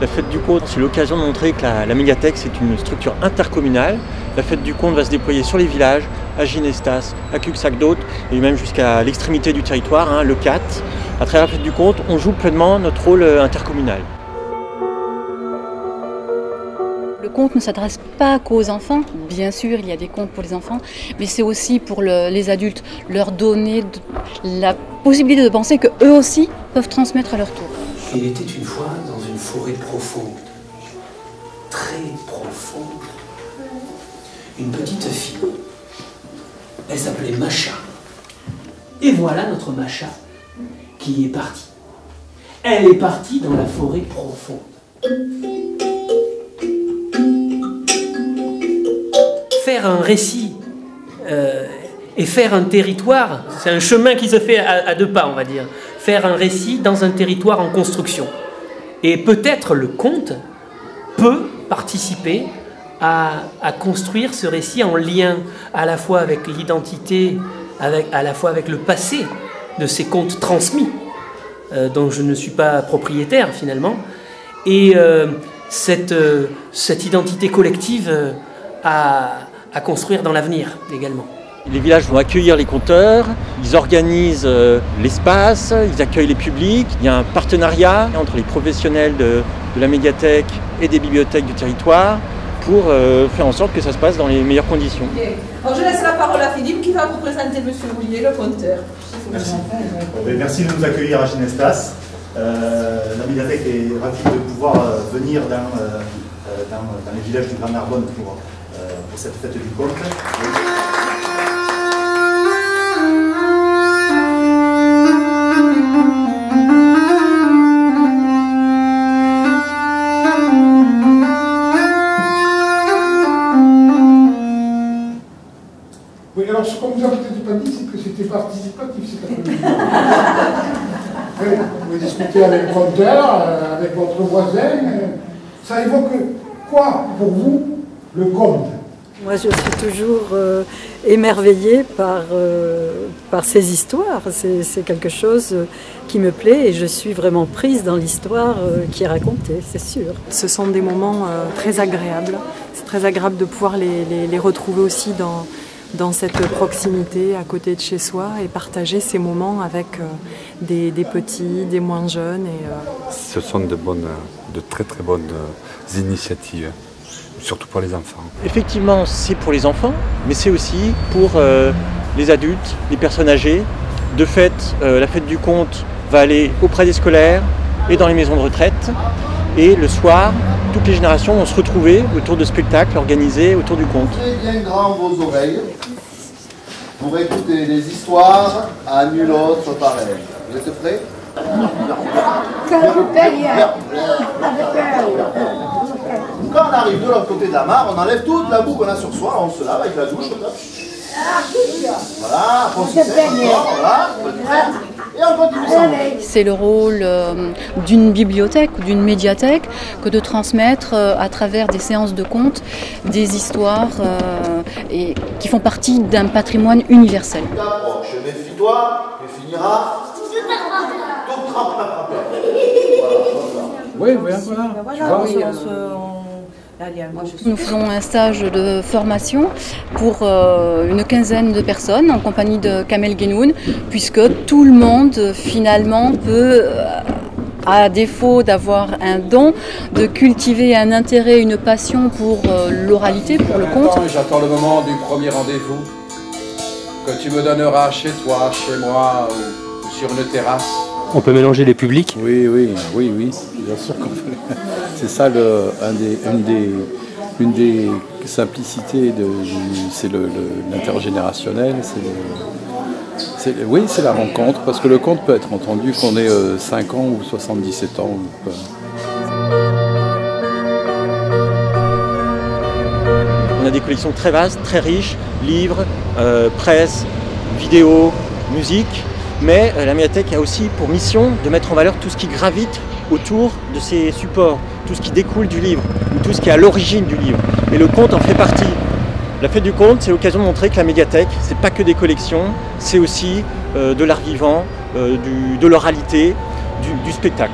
La fête du conte, c'est l'occasion de montrer que la, médiathèque, c'est une structure intercommunale. La fête du conte va se déployer sur les villages, à Ginestas, à Cuxac d'autres, et même jusqu'à l'extrémité du territoire, hein, le 4. À travers la fête du conte, on joue pleinement notre rôle euh, intercommunal. Le conte ne s'adresse pas qu'aux enfants, bien sûr il y a des contes pour les enfants, mais c'est aussi pour les adultes, leur donner la possibilité de penser qu'eux aussi peuvent transmettre à leur tour. Il était une fois dans forêt profonde, très profonde, une petite fille. Elle s'appelait Macha. Et voilà notre Macha qui est partie. Elle est partie dans la forêt profonde. Faire un récit euh, et faire un territoire, c'est un chemin qui se fait à deux pas, on va dire faire un récit dans un territoire en construction. Et peut-être le conte peut participer à, construire ce récit en lien à la fois avec l'identité, à la fois avec le passé de ces contes transmis, euh, dont je ne suis pas propriétaire finalement, et euh, cette, euh, cette identité collective à construire dans l'avenir également. Les villages vont accueillir les conteurs, ils organisent euh, l'espace, ils accueillent les publics. Il y a un partenariat entre les professionnels de, la médiathèque et des bibliothèques du territoire pour euh, faire en sorte que ça se passe dans les meilleures conditions. Alors je laisse la parole à Philippe qui va vous présenter M. Boulier, le. Merci. Ben, merci de nous accueillir à Ginestas. Euh, la médiathèque est ravie de pouvoir venir dans, les villages du Grand Narbonne pour, pour cette fête du conte. alors c'était participatif cette après-midi. vous pouvez discuter avec votre père, euh, avec votre voisin. Euh, ça évoque quoi pour vous le conte moi, je suis toujours euh, émerveillée par, par ces histoires. C'est quelque chose qui me plaît et je suis vraiment prise dans l'histoire qui est racontée, c'est sûr. Ce sont des moments très agréables. C'est très agréable de pouvoir les, les, les retrouver aussi dans, dans cette proximité à côté de chez soi et partager ces moments avec euh, des, petits, des moins jeunes. Et, euh, Ce sont de, bonnes, de très très bonnes euh, initiatives, surtout pour les enfants. Effectivement, c'est pour les enfants, mais c'est aussi pour les adultes, les personnes âgées. De fait, la fête du conte va aller auprès des scolaires et dans les maisons de retraite. Et le soir, toutes les générations vont se retrouver autour de spectacles organisés autour du conte. bien grand vos oreilles. Pour écouter des histoires à nul autre pareil. Vous êtes prêts? Quand on arrive de l'autre côté de la mare, on enlève toute la boue qu'on a sur soi, on se lave avec la douche. Voilà, on se voilà, c'est le rôle euh, d'une bibliothèque ou d'une médiathèque que de transmettre euh, à travers des séances de contes des histoires euh, et, qui font partie d'un patrimoine universel. Méfie-toi, tu finiras. Oui, voilà. voilà. Nous faisons un stage de formation pour euh, une quinzaine de personnes en compagnie de Kamel Genoun, puisque tout le monde finalement peut, euh, à défaut d'avoir un don, de cultiver un intérêt, une passion pour euh, l'oralité, pour le conte. J'attends le moment du premier rendez-vous que tu me donneras chez toi, chez moi ou sur une terrasse. On peut mélanger les publics? Oui, oui, oui, oui, bien sûr. C'est ça des, une des simplicités, de, c'est l'intergénérationnel, c'est oui, c'est la rencontre, parce que le conte peut être entendu qu'on ait 5 euh, ans ou 77 ans. On a des collections très vastes, très riches, livres, euh, presse, vidéos, musique mais euh, la médiathèque a aussi pour mission de mettre en valeur tout ce qui gravite autour de ces supports, tout ce qui découle du livre, ou tout ce qui est à l'origine du livre. Et le conte en fait partie. La fête du conte, c'est l'occasion de montrer que la médiathèque, c'est pas que des collections, c'est aussi euh, de l'art vivant, euh, de l'oralité, du spectacle.